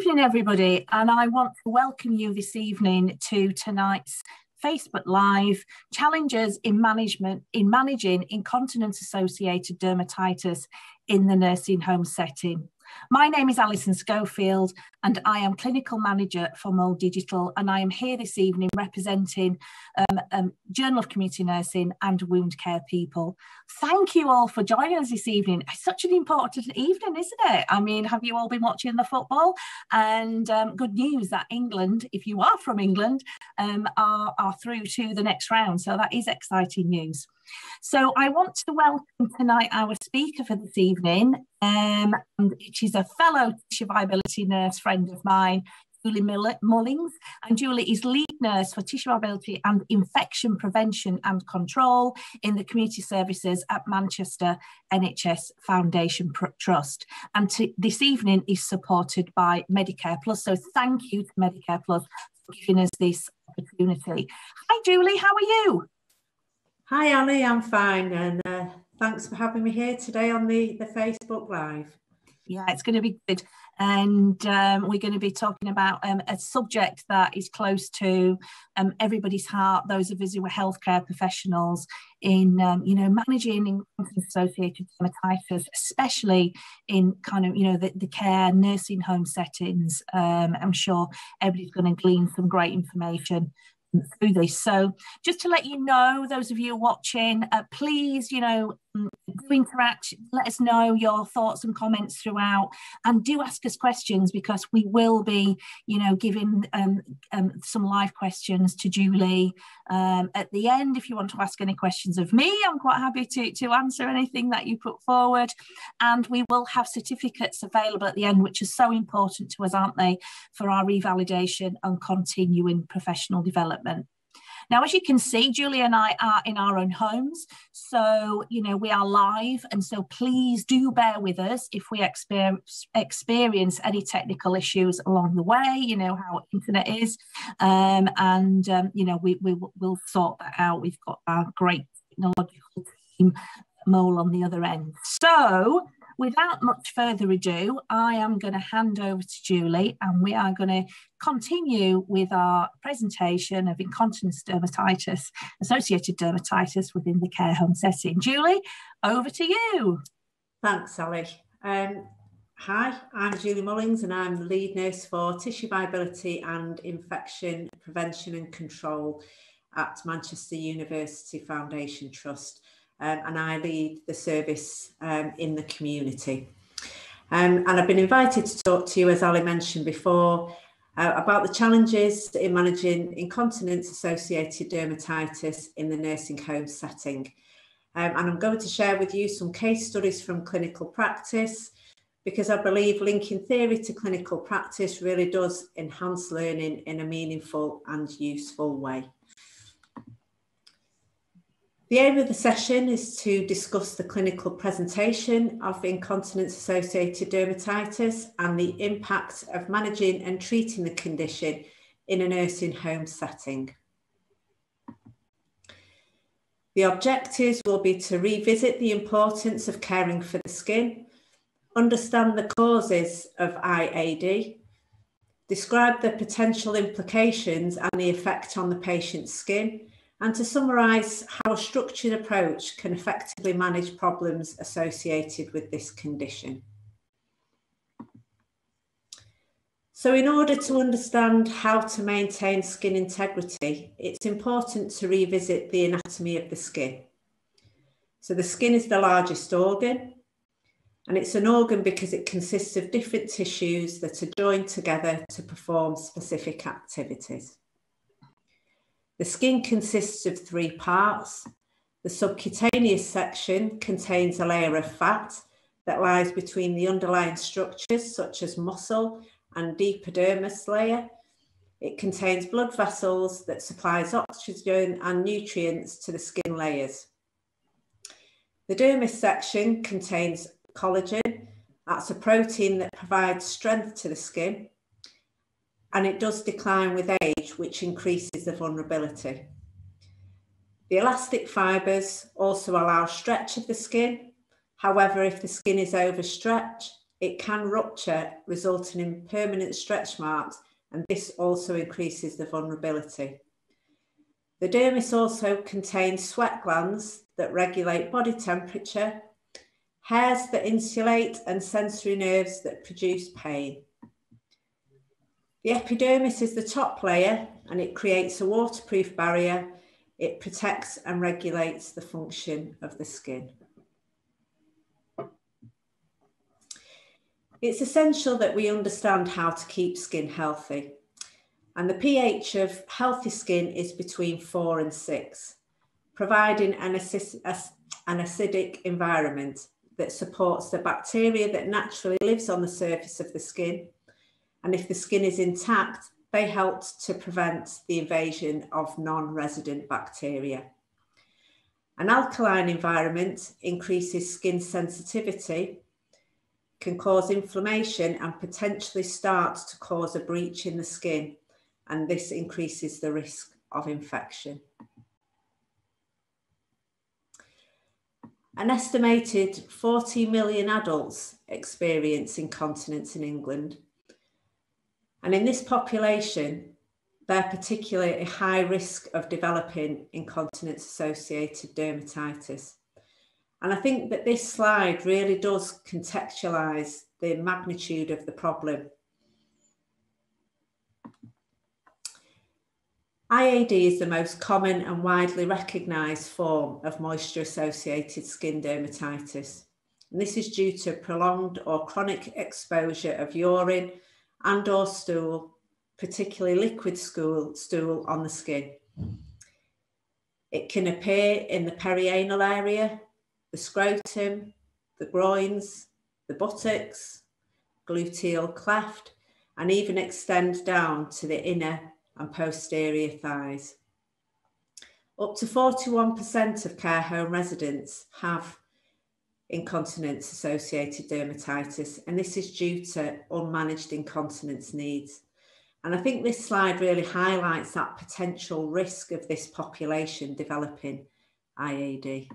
evening, everybody, and I want to welcome you this evening to tonight's Facebook Live challenges in management in managing incontinence associated dermatitis in the nursing home setting. My name is Alison Schofield and I am Clinical Manager for Mole Digital and I am here this evening representing um, um, Journal of Community Nursing and Wound Care people. Thank you all for joining us this evening. It's such an important evening, isn't it? I mean, have you all been watching the football? And um, good news that England, if you are from England, um, are, are through to the next round. So that is exciting news. So I want to welcome tonight our speaker for this evening, um, and she's a fellow tissue viability nurse friend of mine, Julie Mullings, and Julie is lead nurse for tissue viability and infection prevention and control in the community services at Manchester NHS Foundation Trust. And this evening is supported by Medicareplus. So thank you to Medicareplus for giving us this opportunity. Hi, Julie, how are you? Hi, Ali, I'm fine. And uh, thanks for having me here today on the, the Facebook Live. Yeah, it's going to be good. And um, we're going to be talking about um, a subject that is close to um, everybody's heart, those of us who are healthcare professionals in, um, you know, managing associated dermatitis, especially in kind of, you know, the, the care nursing home settings. Um, I'm sure everybody's going to glean some great information through this. So just to let you know, those of you watching, uh, please, you know, mm, interact, let us know your thoughts and comments throughout and do ask us questions because we will be, you know, giving um, um, some live questions to Julie um, at the end. If you want to ask any questions of me, I'm quite happy to, to answer anything that you put forward. And we will have certificates available at the end, which is so important to us, aren't they, for our revalidation and continuing professional development. Now, as you can see, Julie and I are in our own homes. So, you know, we are live. And so please do bear with us if we experience, experience any technical issues along the way, you know, how internet is. Um, and, um, you know, we, we will sort that out. We've got our great technological team, Mole on the other end. So, without much further ado, I am going to hand over to Julie and we are going to continue with our presentation of incontinence dermatitis, associated dermatitis within the care home setting. Julie, over to you. Thanks, Sally. Um, hi, I'm Julie Mullings and I'm the lead nurse for tissue viability and infection prevention and control at Manchester University Foundation Trust um, and I lead the service um, in the community. Um, and I've been invited to talk to you, as Ali mentioned before, uh, about the challenges in managing incontinence associated dermatitis in the nursing home setting. Um, and I'm going to share with you some case studies from clinical practice because I believe linking theory to clinical practice really does enhance learning in a meaningful and useful way. The aim of the session is to discuss the clinical presentation of incontinence associated dermatitis and the impact of managing and treating the condition in a nursing home setting. The objectives will be to revisit the importance of caring for the skin, understand the causes of IAD, describe the potential implications and the effect on the patient's skin, and to summarise how a structured approach can effectively manage problems associated with this condition. So in order to understand how to maintain skin integrity, it's important to revisit the anatomy of the skin. So the skin is the largest organ, and it's an organ because it consists of different tissues that are joined together to perform specific activities. The skin consists of three parts. The subcutaneous section contains a layer of fat that lies between the underlying structures such as muscle and epidermis layer. It contains blood vessels that supplies oxygen and nutrients to the skin layers. The dermis section contains collagen. That's a protein that provides strength to the skin and it does decline with age, which increases the vulnerability. The elastic fibres also allow stretch of the skin. However, if the skin is overstretched, it can rupture, resulting in permanent stretch marks, and this also increases the vulnerability. The dermis also contains sweat glands that regulate body temperature, hairs that insulate, and sensory nerves that produce pain. The epidermis is the top layer and it creates a waterproof barrier. It protects and regulates the function of the skin. It's essential that we understand how to keep skin healthy. And the pH of healthy skin is between four and six, providing an, an acidic environment that supports the bacteria that naturally lives on the surface of the skin. And if the skin is intact, they help to prevent the invasion of non-resident bacteria. An alkaline environment increases skin sensitivity can cause inflammation and potentially start to cause a breach in the skin, and this increases the risk of infection. An estimated 40 million adults experience incontinence in England. And in this population, they're particularly at high risk of developing incontinence associated dermatitis. And I think that this slide really does contextualise the magnitude of the problem. IAD is the most common and widely recognised form of moisture associated skin dermatitis. And this is due to prolonged or chronic exposure of urine and or stool, particularly liquid stool, stool on the skin. It can appear in the perianal area, the scrotum, the groins, the buttocks, gluteal cleft, and even extend down to the inner and posterior thighs. Up to 41% of care home residents have incontinence associated dermatitis, and this is due to unmanaged incontinence needs. And I think this slide really highlights that potential risk of this population developing IAD.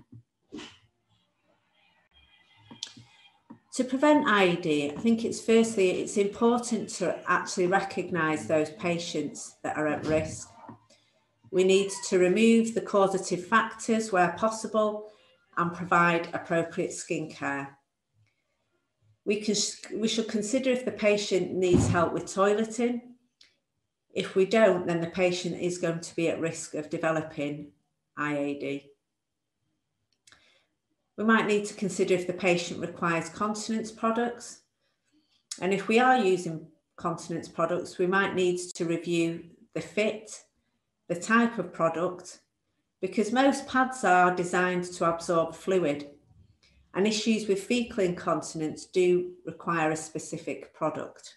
to prevent IAD, I think it's firstly, it's important to actually recognise those patients that are at risk. We need to remove the causative factors where possible and provide appropriate skin care. We, can, we should consider if the patient needs help with toileting. If we don't, then the patient is going to be at risk of developing IAD. We might need to consider if the patient requires continence products. And if we are using continence products, we might need to review the fit, the type of product, because most pads are designed to absorb fluid and issues with fecal incontinence do require a specific product.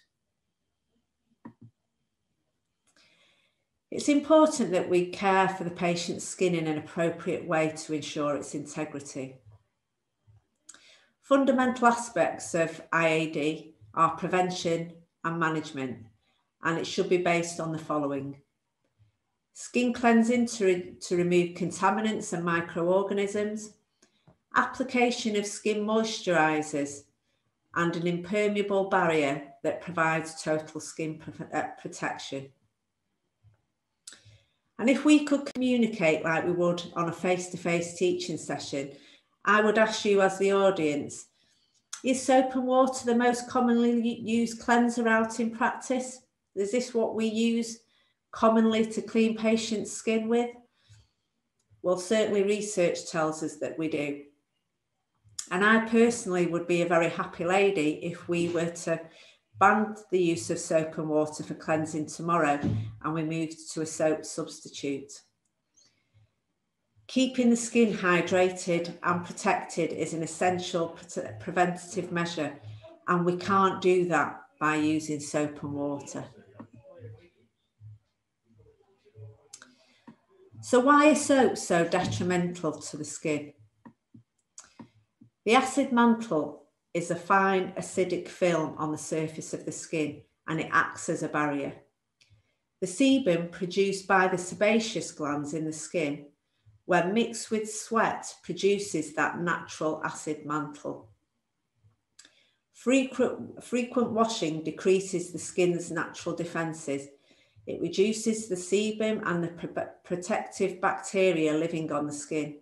It's important that we care for the patient's skin in an appropriate way to ensure its integrity. Fundamental aspects of IAD are prevention and management, and it should be based on the following. Skin cleansing to, re to remove contaminants and microorganisms, application of skin moisturisers, and an impermeable barrier that provides total skin uh, protection. And if we could communicate like we would on a face-to-face -face teaching session, I would ask you as the audience, is soap and water the most commonly used cleanser out in practice? Is this what we use commonly to clean patients' skin with? Well, certainly research tells us that we do. And I personally would be a very happy lady if we were to ban the use of soap and water for cleansing tomorrow and we moved to a soap substitute. Keeping the skin hydrated and protected is an essential pre preventative measure, and we can't do that by using soap and water. So why are soaps so detrimental to the skin? The acid mantle is a fine acidic film on the surface of the skin and it acts as a barrier. The sebum produced by the sebaceous glands in the skin when mixed with sweat produces that natural acid mantle. Frequent, frequent washing decreases the skin's natural defences. It reduces the sebum and the protective bacteria living on the skin.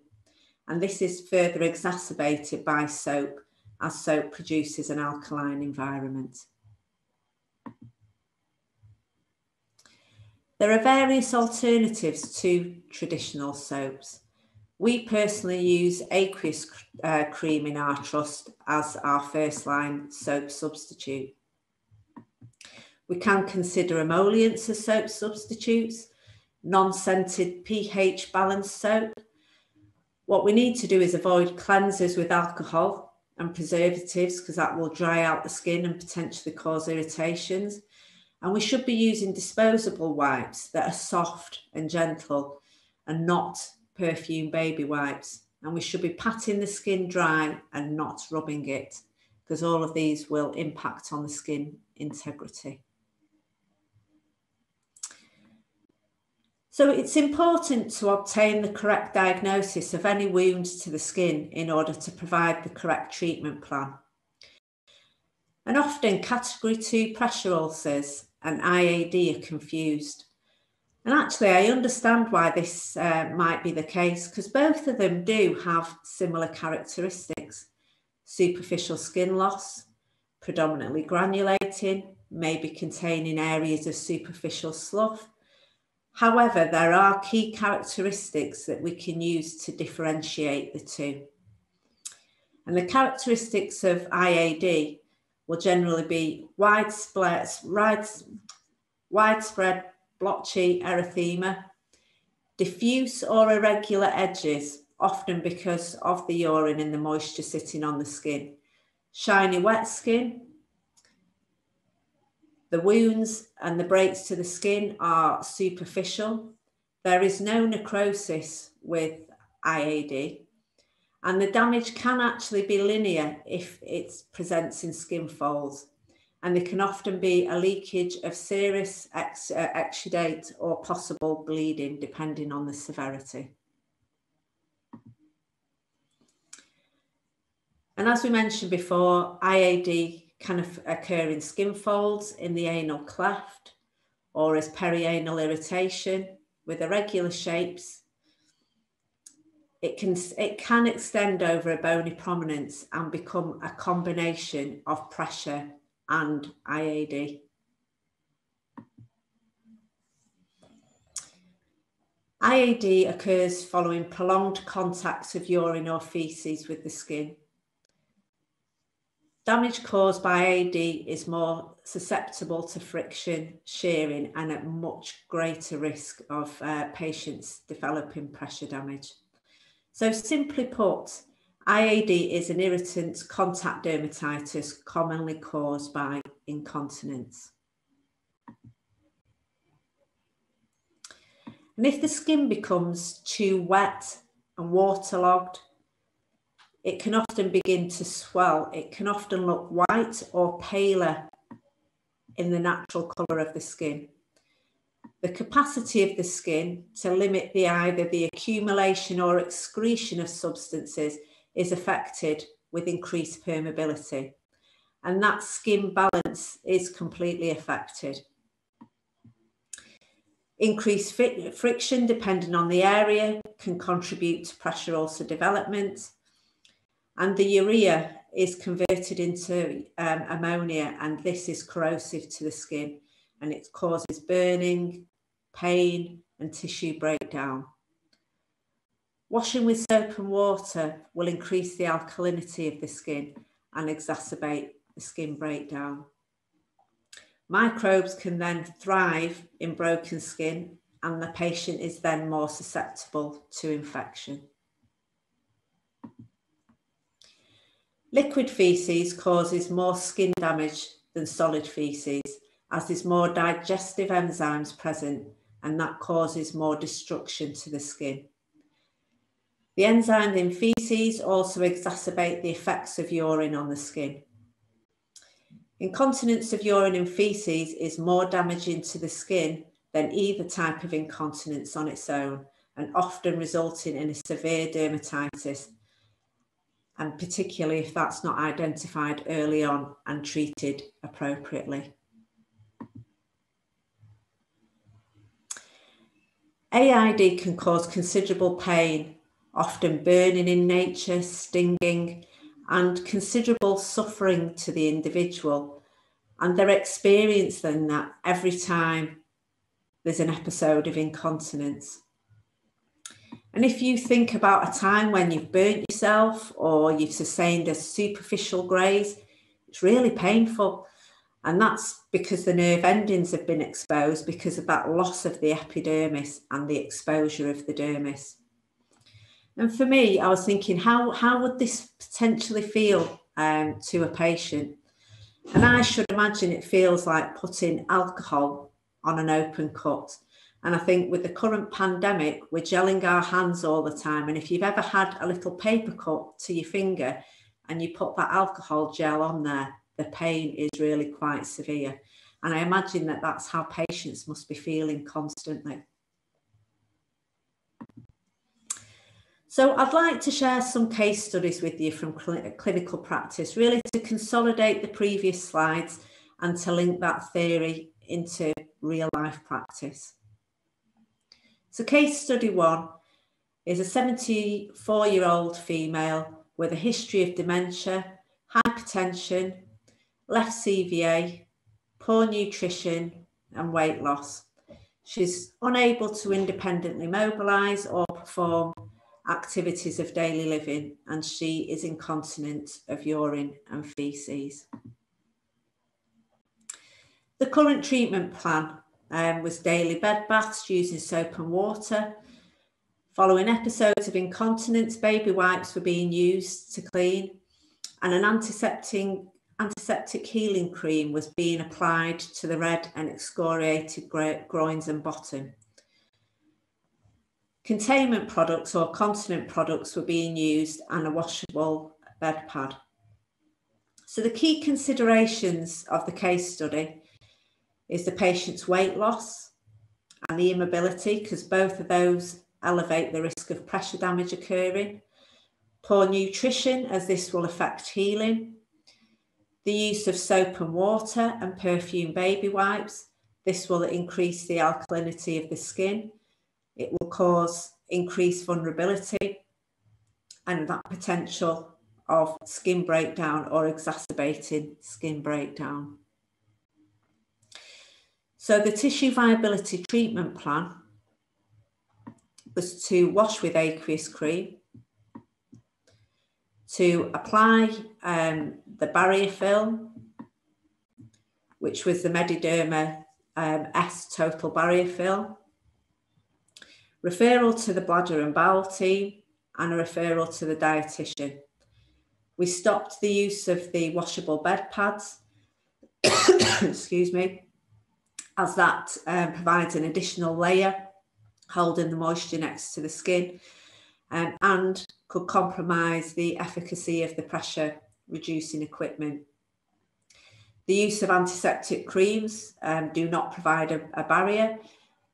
And this is further exacerbated by soap, as soap produces an alkaline environment. There are various alternatives to traditional soaps. We personally use aqueous uh, cream in our trust as our first line soap substitute. We can consider emollients as soap substitutes, non-scented pH balanced soap. What we need to do is avoid cleansers with alcohol and preservatives because that will dry out the skin and potentially cause irritations. And we should be using disposable wipes that are soft and gentle and not perfume baby wipes. And we should be patting the skin dry and not rubbing it because all of these will impact on the skin integrity. So it's important to obtain the correct diagnosis of any wounds to the skin in order to provide the correct treatment plan. And often category two pressure ulcers and IAD are confused. And actually, I understand why this uh, might be the case because both of them do have similar characteristics superficial skin loss, predominantly granulating, maybe containing areas of superficial slough. However, there are key characteristics that we can use to differentiate the two. And the characteristics of IAD will generally be widespread, widespread blotchy erythema, diffuse or irregular edges, often because of the urine and the moisture sitting on the skin, shiny wet skin, the wounds and the breaks to the skin are superficial. There is no necrosis with IAD, and the damage can actually be linear if it presents in skin folds. And there can often be a leakage of serous ex- uh, exudate or possible bleeding, depending on the severity. And as we mentioned before, IAD can occur in skin folds, in the anal cleft, or as perianal irritation with irregular shapes it can it can extend over a bony prominence and become a combination of pressure and IAD. IAD occurs following prolonged contacts of urine or feces with the skin. Damage caused by IAD is more susceptible to friction, shearing, and at much greater risk of uh, patients developing pressure damage. So simply put, IAD is an irritant contact dermatitis commonly caused by incontinence. And if the skin becomes too wet and waterlogged, it can often begin to swell. It can often look white or paler in the natural colour of the skin the capacity of the skin to limit the either the accumulation or excretion of substances is affected with increased permeability. And that skin balance is completely affected. Increased friction, depending on the area, can contribute to pressure ulcer development. And the urea is converted into um, ammonia, and this is corrosive to the skin and it causes burning, pain, and tissue breakdown. Washing with soap and water will increase the alkalinity of the skin and exacerbate the skin breakdown. Microbes can then thrive in broken skin, and the patient is then more susceptible to infection. Liquid feces causes more skin damage than solid feces as there's more digestive enzymes present and that causes more destruction to the skin. The enzymes in feces also exacerbate the effects of urine on the skin. Incontinence of urine in feces is more damaging to the skin than either type of incontinence on its own and often resulting in a severe dermatitis. And particularly if that's not identified early on and treated appropriately. AID can cause considerable pain, often burning in nature, stinging, and considerable suffering to the individual. And they're experiencing that every time there's an episode of incontinence. And if you think about a time when you've burnt yourself or you've sustained a superficial graze, it's really painful. And that's because the nerve endings have been exposed because of that loss of the epidermis and the exposure of the dermis. And for me, I was thinking, how, how would this potentially feel um, to a patient? And I should imagine it feels like putting alcohol on an open cut. And I think with the current pandemic, we're gelling our hands all the time. And if you've ever had a little paper cut to your finger and you put that alcohol gel on there, the pain is really quite severe. And I imagine that that's how patients must be feeling constantly. So I'd like to share some case studies with you from cl clinical practice, really to consolidate the previous slides and to link that theory into real life practice. So case study one is a 74 year old female with a history of dementia, hypertension, left CVA, poor nutrition and weight loss. She's unable to independently mobilise or perform activities of daily living and she is incontinent of urine and faeces. The current treatment plan um, was daily bed baths using soap and water. Following episodes of incontinence, baby wipes were being used to clean, and an antiseptic, antiseptic healing cream was being applied to the red and excoriated groins and bottom. Containment products or continent products were being used and a washable bed pad. So the key considerations of the case study is the patient's weight loss and the immobility, because both of those elevate the risk of pressure damage occurring. Poor nutrition, as this will affect healing. The use of soap and water and perfume baby wipes. This will increase the alkalinity of the skin. It will cause increased vulnerability and that potential of skin breakdown or exacerbating skin breakdown. So the tissue viability treatment plan was to wash with aqueous cream, to apply um, the barrier film, which was the Mediderma um, S total barrier film, referral to the bladder and bowel team, and a referral to the dietitian. We stopped the use of the washable bed pads, excuse me, as that um, provides an additional layer holding the moisture next to the skin um, and could compromise the efficacy of the pressure reducing equipment. The use of antiseptic creams um, do not provide a, a barrier.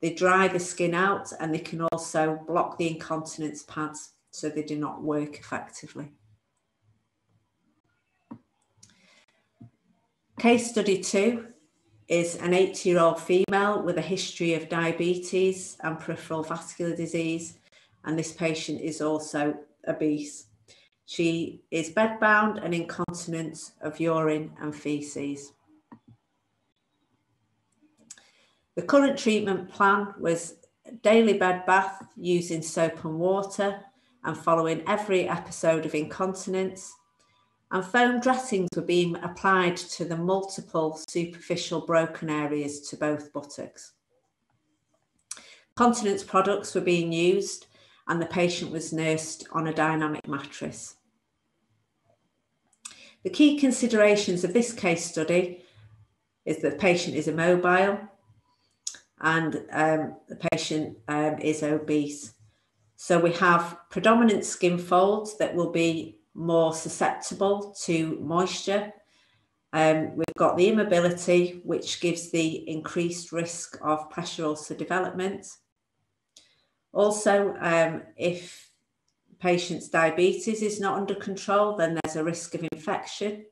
They dry the skin out and they can also block the incontinence pads so they do not work effectively. Case study two is an 80 year old female with a history of diabetes and peripheral vascular disease, and this patient is also obese. She is bedbound and incontinent of urine and faeces. The current treatment plan was daily bed bath using soap and water and following every episode of incontinence and foam dressings were being applied to the multiple superficial broken areas to both buttocks. Continence products were being used and the patient was nursed on a dynamic mattress. The key considerations of this case study is that the patient is immobile and um, the patient um, is obese. So we have predominant skin folds that will be more susceptible to moisture. Um, we've got the immobility, which gives the increased risk of pressure ulcer development. Also, um, if patient's diabetes is not under control, then there's a risk of infection.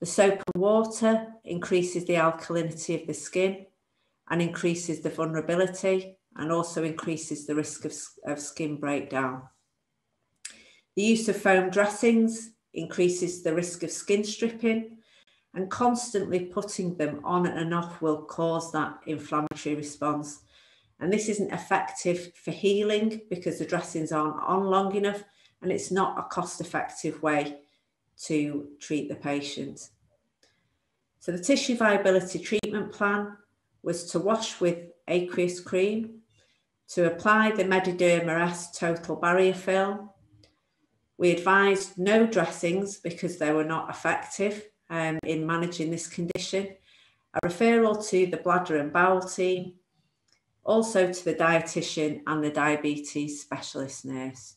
The soap and water increases the alkalinity of the skin and increases the vulnerability and also increases the risk of, of skin breakdown. The use of foam dressings increases the risk of skin stripping and constantly putting them on and off will cause that inflammatory response. And this isn't effective for healing because the dressings aren't on long enough and it's not a cost effective way to treat the patient. So the tissue viability treatment plan was to wash with aqueous cream, to apply the Mediderma S total barrier film. We advised no dressings because they were not effective um, in managing this condition, a referral to the bladder and bowel team, also to the dietitian and the diabetes specialist nurse.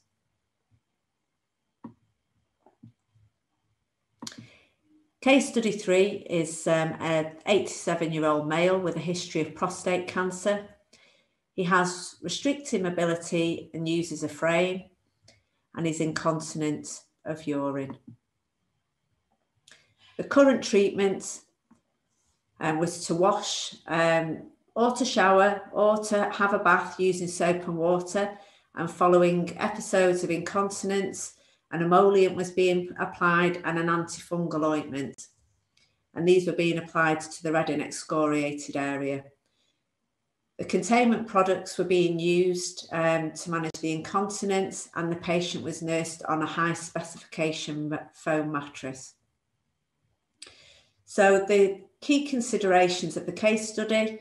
Case study three is um, an 87 year old male with a history of prostate cancer. He has restricted mobility and uses a frame and is incontinent of urine. The current treatment um, was to wash um, or to shower or to have a bath using soap and water. And following episodes of incontinence, an emollient was being applied and an antifungal ointment. And these were being applied to the red and excoriated area. The containment products were being used um, to manage the incontinence, and the patient was nursed on a high specification foam mattress. So the key considerations of the case study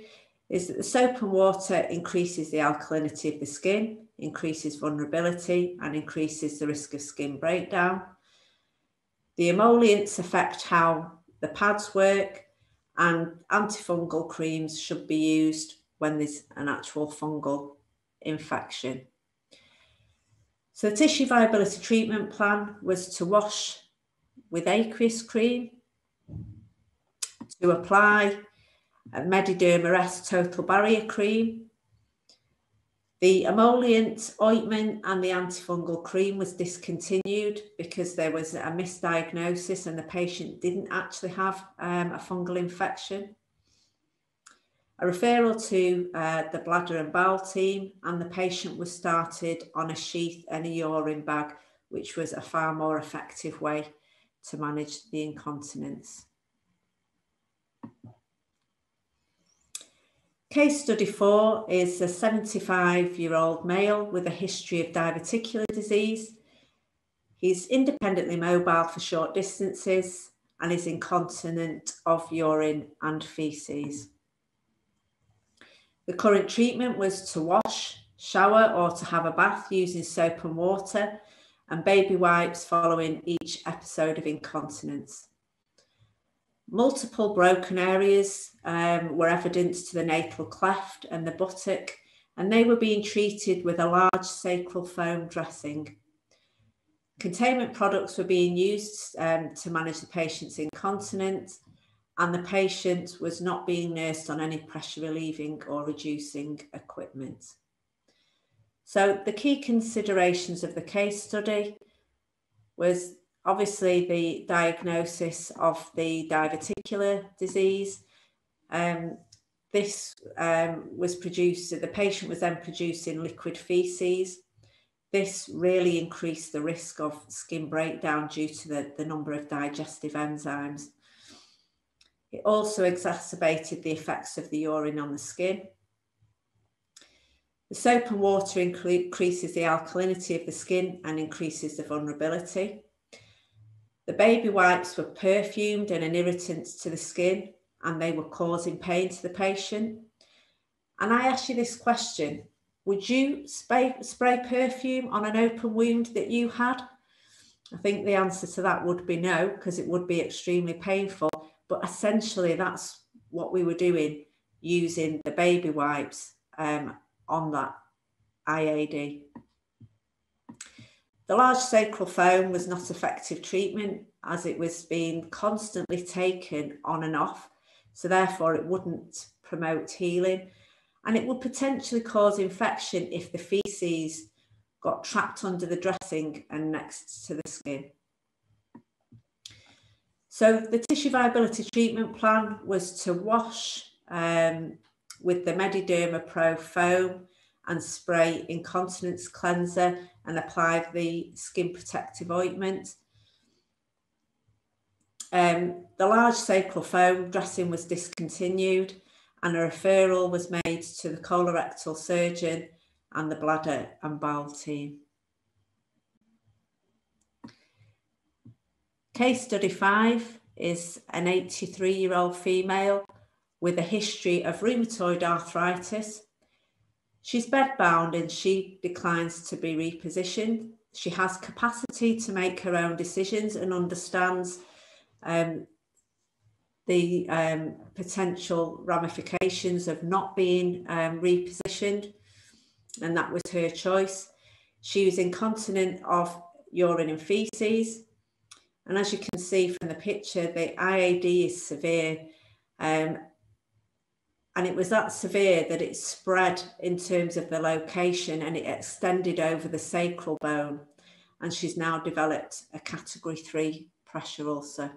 is that the soap and water increases the alkalinity of the skin, increases vulnerability and increases the risk of skin breakdown. The emollients affect how the pads work and antifungal creams should be used when there's an actual fungal infection. So the tissue viability treatment plan was to wash with aqueous cream to apply a Mediderma S Total Barrier Cream. The emollient ointment and the antifungal cream was discontinued because there was a misdiagnosis and the patient didn't actually have um, a fungal infection. A referral to uh, the bladder and bowel team, and the patient was started on a sheath and a urine bag, which was a far more effective way to manage the incontinence. Case study four is a 75 year old male with a history of diverticular disease. He's independently mobile for short distances and is incontinent of urine and faeces. The current treatment was to wash, shower, or to have a bath using soap and water, and baby wipes following each episode of incontinence. Multiple broken areas um, were evident to the natal cleft and the buttock, and they were being treated with a large sacral foam dressing. Containment products were being used um, to manage the patient's incontinence, and the patient was not being nursed on any pressure relieving or reducing equipment. So the key considerations of the case study was obviously the diagnosis of the diverticular disease. Um, this um, was produced, the patient was then producing liquid feces. This really increased the risk of skin breakdown due to the, the number of digestive enzymes. It also exacerbated the effects of the urine on the skin. The soap and water increases the alkalinity of the skin and increases the vulnerability. The baby wipes were perfumed and an irritant to the skin, and they were causing pain to the patient. And I ask you this question Would you spray, spray perfume on an open wound that you had? I think the answer to that would be no, because it would be extremely painful. But essentially, that's what we were doing using the baby wipes um, on that IAD. The large sacral foam was not effective treatment as it was being constantly taken on and off, so therefore it wouldn't promote healing and it would potentially cause infection if the feces got trapped under the dressing and next to the skin. So the tissue viability treatment plan was to wash um, with the Mediderma Pro foam and spray incontinence cleanser and apply the skin protective ointment. Um, the large sacral foam dressing was discontinued and a referral was made to the colorectal surgeon and the bladder and bowel team. Case study five is an 83 year old female with a history of rheumatoid arthritis. She's bedbound and she declines to be repositioned. She has capacity to make her own decisions and understands um, the um, potential ramifications of not being um, repositioned, and that was her choice. She was incontinent of urine and feces, and as you can see from the picture, the IAD is severe, um, and it was that severe that it spread in terms of the location and it extended over the sacral bone, and she's now developed a category three pressure ulcer.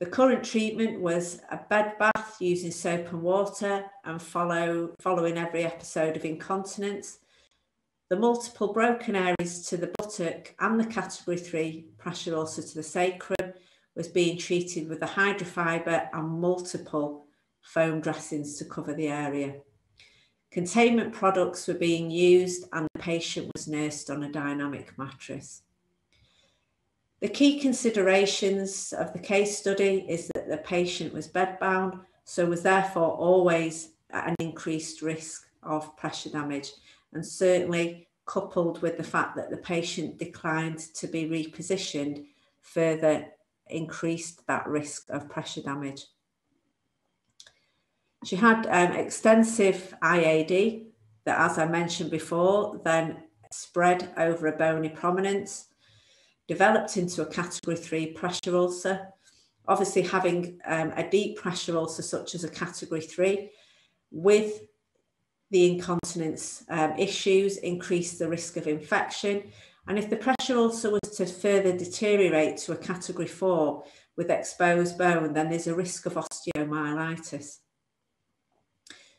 The current treatment was a bed bath using soap and water and follow, following every episode of incontinence. The multiple broken areas to the buttock and the category three pressure ulcer to the sacrum was being treated with a hydrofiber and multiple foam dressings to cover the area. Containment products were being used and the patient was nursed on a dynamic mattress. The key considerations of the case study is that the patient was bedbound, so was therefore always at an increased risk of pressure damage, and certainly coupled with the fact that the patient declined to be repositioned, further increased that risk of pressure damage. She had um, extensive IAD that, as I mentioned before, then spread over a bony prominence developed into a category three pressure ulcer. Obviously, having um, a deep pressure ulcer, such as a category three, with the incontinence um, issues, increase the risk of infection. And if the pressure ulcer was to further deteriorate to a category four with exposed bone, then there's a risk of osteomyelitis.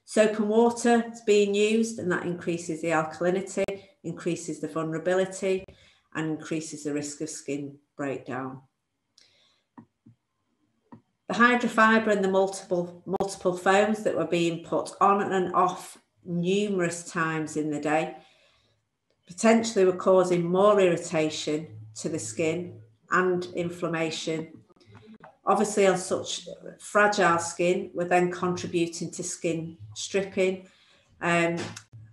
Soap and water is being used, and that increases the alkalinity, increases the vulnerability, and increases the risk of skin breakdown. The hydrofiber and the multiple, multiple foams that were being put on and off numerous times in the day potentially were causing more irritation to the skin and inflammation. Obviously, on such fragile skin, we're then contributing to skin stripping. Um,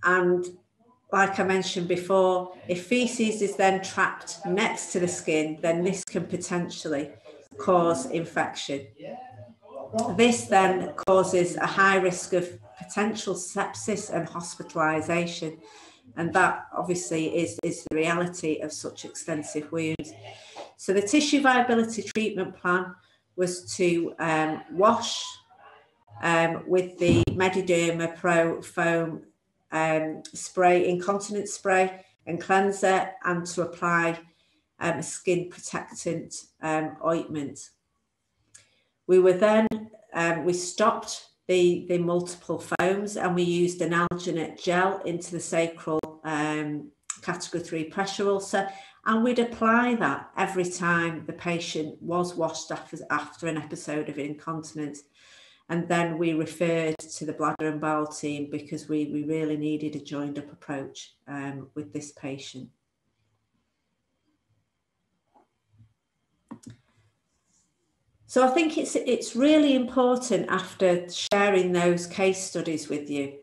and like I mentioned before, if feces is then trapped next to the skin, then this can potentially cause infection. This then causes a high risk of potential sepsis and hospitalisation. And that obviously is, is the reality of such extensive wounds. So the tissue viability treatment plan was to um, wash um, with the Mediderma Pro foam um, spray, incontinence spray and cleanser, and to apply um, a skin protectant um, ointment. We were then, um, we stopped the, the multiple foams and we used an alginate gel into the sacral um, category three pressure ulcer. And we'd apply that every time the patient was washed after, after an episode of incontinence. And then we referred to the bladder and bowel team because we, we really needed a joined up approach um, with this patient. So I think it's, it's really important after sharing those case studies with you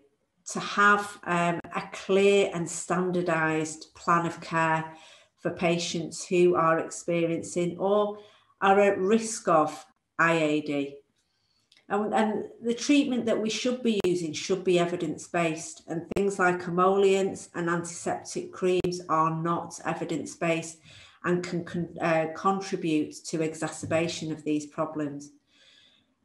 to have um, a clear and standardized plan of care for patients who are experiencing or are at risk of IAD. And, and, the treatment that we should be using should be evidence based, and things like emollients and antiseptic creams are not evidence based and can uh, contribute to exacerbation of these problems.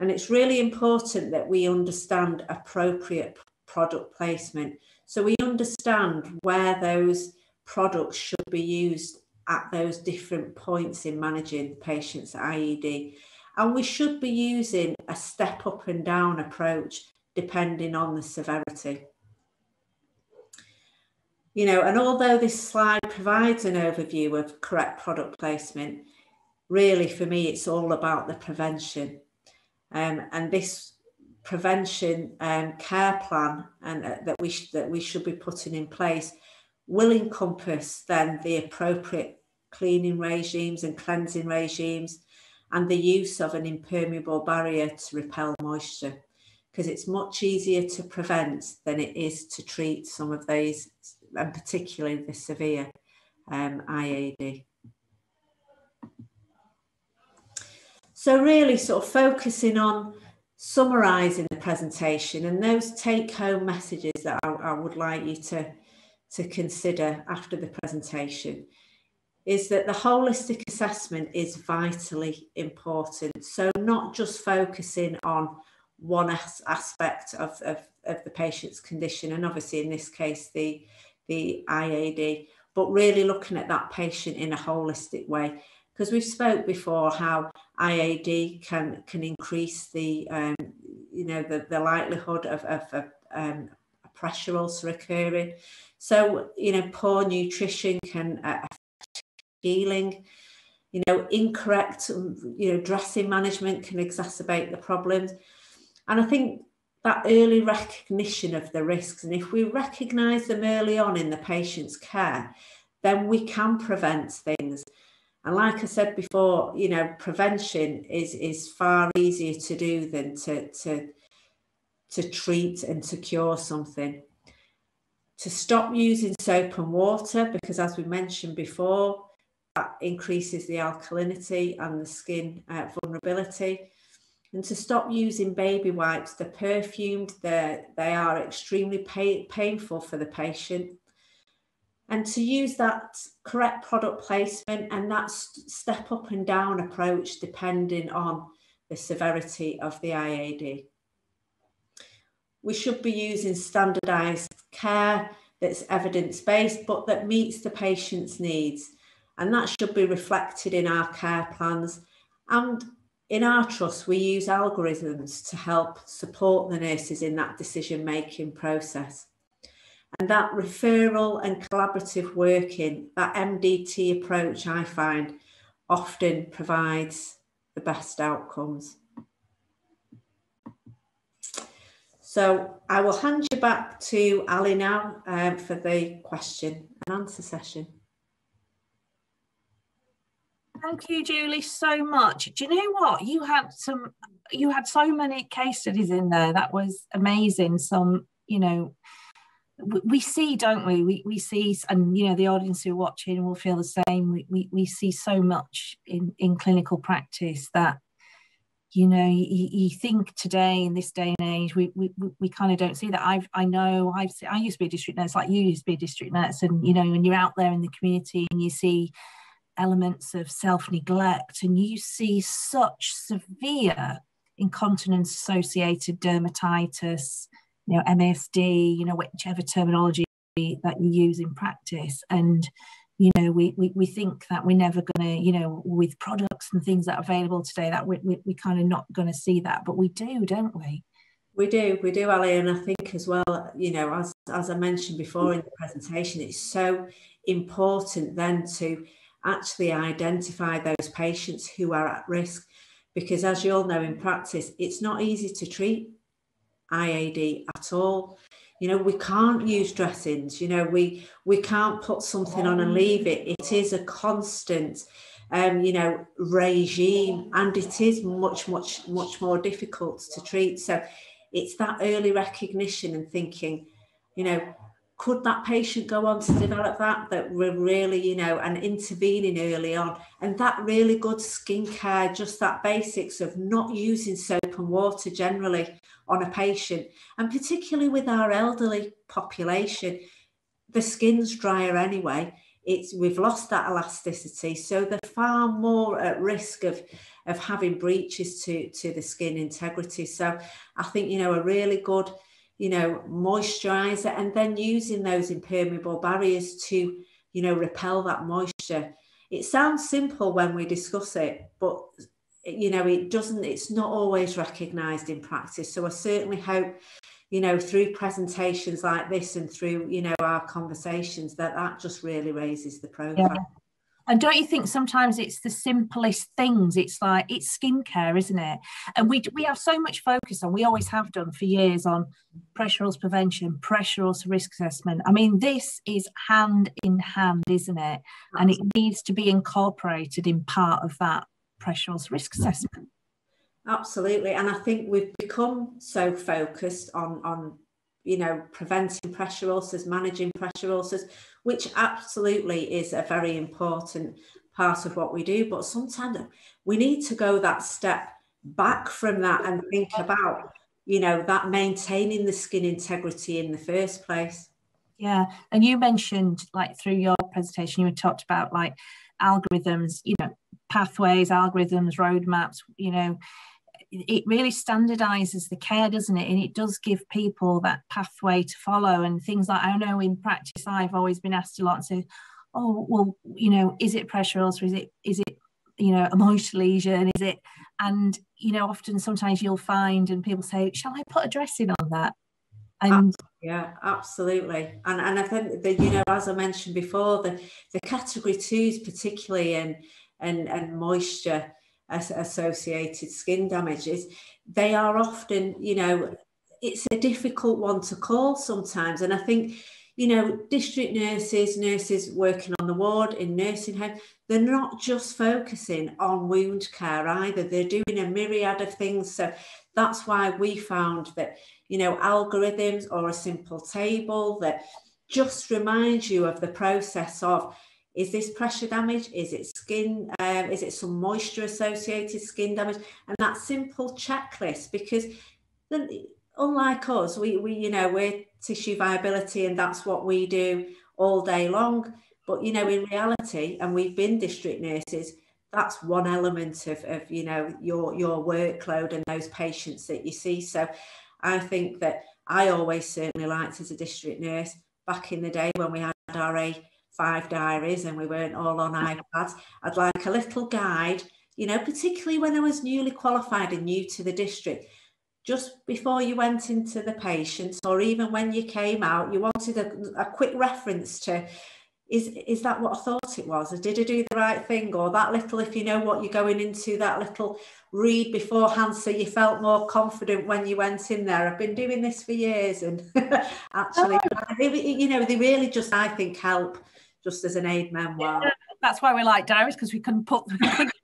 And it's really important that we understand appropriate product placement So we understand where those products should be used at those different points in managing the patient's IAD. And we should be using a step up and down approach depending on the severity. You know, and although this slide provides an overview of correct product placement, really for me, it's all about the prevention. Um, and this prevention um, care plan and uh, that we that we should be putting in place will encompass then the appropriate cleaning regimes and cleansing regimes and the use of an impermeable barrier to repel moisture because it's much easier to prevent than it is to treat some of these and particularly the severe um, IAD. So really sort of focusing on summarising the presentation and those take home messages that I, I would like you to, to consider after the presentation is that the holistic assessment is vitally important. So not just focusing on one as aspect of, of, of the patient's condition, and obviously in this case, the, the IAD, but really looking at that patient in a holistic way. Because we've spoke before how IAD can can increase the um, you know the, the likelihood of, of, um, a pressure ulcer occurring. So you know poor nutrition can uh, healing. You know, incorrect, you know, dressing management can exacerbate the problems. And I think that early recognition of the risks, and if we recognise them early on in the patient's care, then we can prevent things. And like I said before, you know, prevention is is far easier to do than to to to treat and to cure something. To stop using soap and water, because as we mentioned before, that increases the alkalinity and the skin uh, vulnerability. And to stop using baby wipes, they're perfumed, they're, they are extremely pay, painful for the patient. And to use that correct product placement and that step up and down approach depending on the severity of the IAD. We should be using standardised care that's evidence based but that meets the patient's needs and that should be reflected in our care plans. And in our trust, we use algorithms to help support the nurses in that decision making process. And that referral and collaborative working, that MDT approach, I find often provides the best outcomes. So I will hand you back to Ali now um, for the question and answer session. Thank you, Julie, so much. Do you know what? You had some, you had so many case studies in there. That was amazing. Some, you know, we see, don't we? We, we see, and you know, the audience who are watching will feel the same. We, we, we see so much in, in clinical practice that, you know, you, you think today in this day and age, we, we, we kind of don't see that. I've, I know I've, I used to be a district nurse, like you used to be a district nurse, and you know, when you're out there in the community and you see elements of self neglect, and you see such severe incontinence associated dermatitis, you know, MSD, you know, whichever terminology that you use in practice. And, you know, we, we, we think that we're never going to, you know, with products and things that are available today, that we, we, we're kind of not going to see that, but we do, don't we? We do, we do, Ali, and I think as well, you know, as as I mentioned before mm. in the presentation, it's so important then to actually identify those patients who are at risk. Because as you all know in practice, it's not easy to treat IAD at all. You know, we can't use dressings, you know, we we can't put something on and leave it. It is a constant um, you know, regime and it is much, much, much more difficult to treat. So it's that early recognition and thinking, you know, could that patient go on to develop that that we're really you know and intervening early on? And that really good skincare just that basics of not using soap and water generally on a patient and particularly with our elderly population the skin's drier anyway. It's we've lost that elasticity so they're far more at risk of of having breaches to to the skin integrity. So i think you know a really good you know, moisturizer, and then using those impermeable barriers to, you know, repel that moisture. It sounds simple when we discuss it, but you know, it doesn't, it's not always recognized in practice. So I certainly hope, you know, through presentations like this and through, you know, our conversations that that just really raises the profile. Yeah. And don't you think sometimes it's the simplest things? It's like it's skincare, isn't it? And we we have so much focus on. We always have done for years on pressure ulcer prevention, pressure ulcer risk assessment. I mean, this is hand in hand, isn't it? And it needs to be incorporated in part of that pressure ulcer risk assessment. Absolutely, and I think we've become so focused on on you know preventing pressure ulcers, managing pressure ulcers which absolutely is a very important part of what we do. But sometimes we need to go that step back from that and think about, you know, that maintaining the skin integrity in the first place. Yeah. And you mentioned, like, through your presentation, you talked about like algorithms, you know, pathways, algorithms, roadmaps, you know, it really standardizes the care, doesn't it? And it does give people that pathway to follow and things like I know in practice I've always been asked a lot to, oh, well, you know, is it pressure ulcer? Is it is it you know a moisture lesion? Is it? And you know, often sometimes you'll find and people say, shall I put a dressing on that? And yeah, absolutely. And and I think that you know, as I mentioned before, the the category twos particularly and and and moisture associated skin damages, they are often, you know, it's a difficult one to call sometimes. And I think, you know, district nurses, nurses working on the ward in nursing home, they're not just focusing on wound care either. They're doing a myriad of things. So that's why we found that, you know, algorithms or a simple table that just reminds you of the process of is this pressure damage? Is it skin? Um, is it some moisture associated skin damage? And that simple checklist, because unlike us, we, we, you know, we're tissue viability and that's what we do all day long. But, you know, in reality, and we've been district nurses, that's one element of, of you know, your, your workload and those patients that you see. So I think that I always certainly liked as a district nurse back in the day when we had our A five diaries and we weren't all on iPads. I'd like a little guide, you know, particularly when I was newly qualified and new to the district. Just before you went into the patients, or even when you came out, you wanted a, a quick reference to is is that what I thought it was? Or did I do the right thing? Or that little, if you know what you're going into, that little read beforehand so you felt more confident when you went in there. I've been doing this for years and actually, oh. you know, they really just, I think, help just as an aid memoir. Yeah, that's why we like diaries because we can put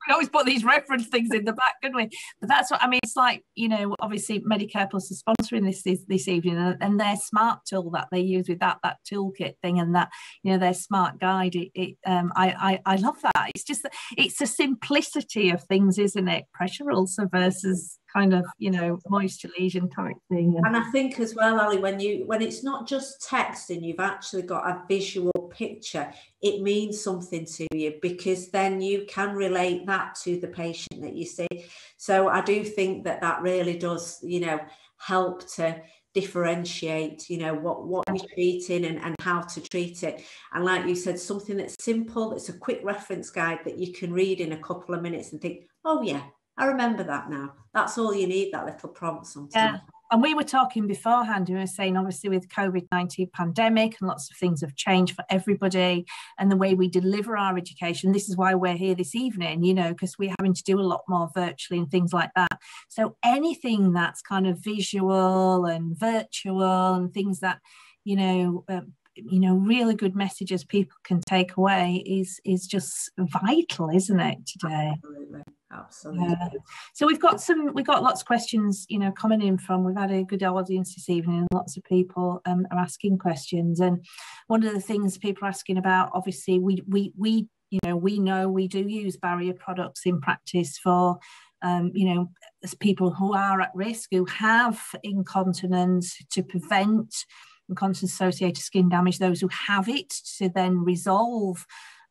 we always put these reference things in the back, couldn't we? But that's what I mean. It's like you know, obviously Medicareplus is sponsoring this this, this evening, and, and, their smart tool that they use with that that toolkit thing, and that you know their smart guide. It, it um, I, I I love that. It's just it's the simplicity of things, isn't it? Pressure ulcer versus kind of you know moisture lesion type thing. And, i think as well ali when you when it's not just text and you've actually got a visual picture it means something to you because then you can relate that to the patient that you see. So i do think that that really does you know help to differentiate you know what what you're treating and, and how to treat it. And like you said something that's simple it's a quick reference guide that you can read in a couple of minutes and think oh yeah I remember that now. That's all you need, that little prompt sometimes. Yeah. And we were talking beforehand, we were saying obviously with COVID-19 pandemic and lots of things have changed for everybody and the way we deliver our education. This is why we're here this evening, you know, because we're having to do a lot more virtually and things like that. So anything that's kind of visual and virtual and things that, you know, uh, you know really good messages people can take away is is just vital isn't it today Absolutely. Absolutely. Yeah. So we've got some, we've got lots of questions, you know, coming in from. We've had a good audience this evening, and lots of people um, are asking questions. And one of the things people are asking about, obviously, we we we you know we know we do use barrier products in practice for. Um, you know, people who are at risk, who have incontinence to prevent incontinence associated skin damage, those who have it to then resolve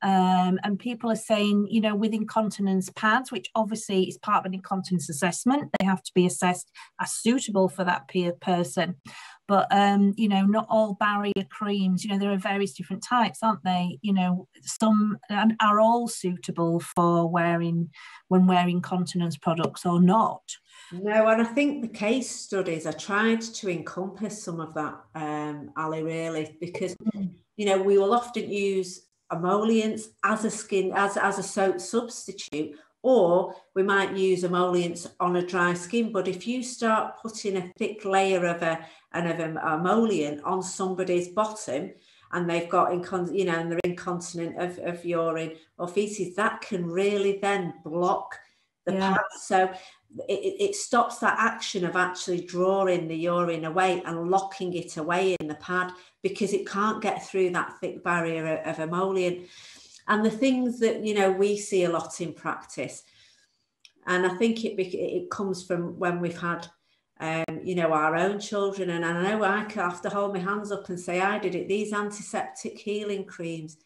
Um, and people are saying, you know, with incontinence pads, which obviously is part of an incontinence assessment, they have to be assessed as suitable for that peer person. But, um, you know, not all barrier creams, you know, there are various different types, aren't they? You know, some are all suitable for wearing when wearing continence products or not. No, and I think the case studies are tried to encompass some of that, um, Ali, really, because, mm. you know, we will often use emollients as a skin as, as a soap substitute or we might use emollients on a dry skin but if you start putting a thick layer of a an of an emollient on somebody's bottom and they've got incon- you know and they're incontinent of, of urine or feces that can really then block the yeah. path so it, it stops that action of actually drawing the urine away and locking it away in the pad because it can't get through that thick barrier of, emollient. And the things that you know we see a lot in practice, and I think it it comes from when we've had um, you know, our own children. And I know I have to hold my hands up and say, I did it. These antiseptic healing creams,